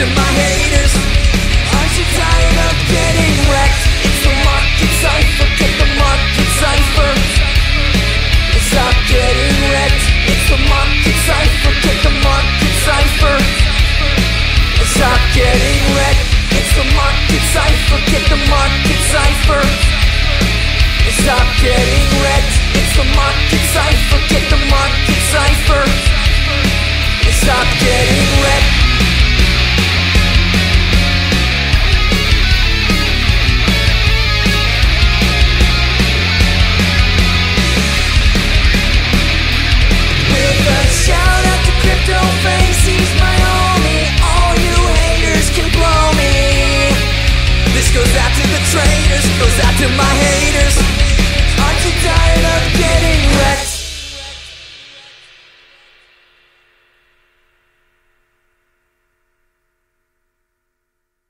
to my haters. Aren't you tired of getting wrecked? It's the market cipher, get the market cipher. Stop getting wrecked. It's the market cipher, get the market cipher. Stop getting wrecked. It's the market cipher, get the market cipher. Stop goes out to my head.